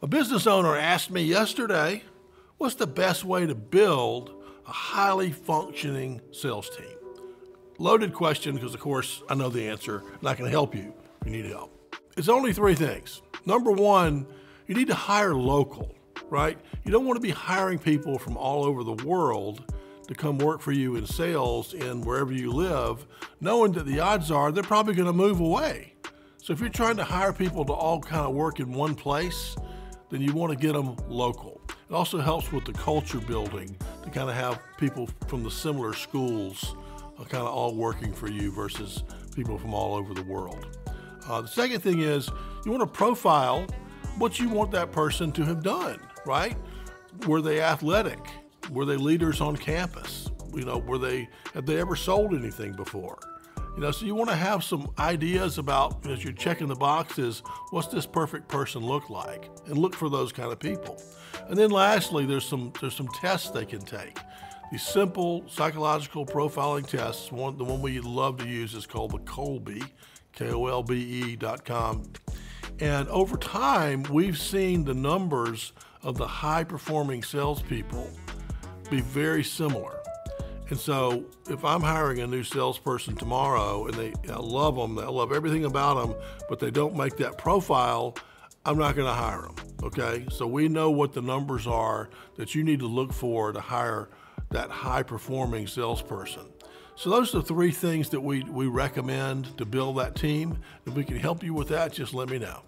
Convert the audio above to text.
A business owner asked me yesterday, what's the best way to build a highly functioning sales team? Loaded question because, of course, I know the answer and I can help you if you need help. It's only three things. Number one, you need to hire local, right? You don't want to be hiring people from all over the world to come work for you in sales in wherever you live, knowing that the odds are they're probably going to move away. So if you're trying to hire people to all kind of work in one place, then you want to get them local. It also helps with the culture building to kind of have people from the similar schools uh, kind of all working for you versus people from all over the world. Uh, the second thing is you want to profile what you want that person to have done, right? Were they athletic? Were they leaders on campus? You know, were they have they ever sold anything before? You know, so you want to have some ideas about as you're checking the boxes, what's this perfect person look like, and look for those kind of people. And then lastly, there's some there's some tests they can take. These simple psychological profiling tests. One the one we love to use is called the Kolbe, K-O-L-B-E dot com. And over time, we've seen the numbers of the high performing salespeople be very similar. And so, if I'm hiring a new salesperson tomorrow and they I love them, I love everything about them, but they don't make that profile, I'm not going to hire them. Okay. So, we know what the numbers are that you need to look for to hire that high performing salesperson. So, those are the three things that we, we recommend to build that team. If we can help you with that, just let me know.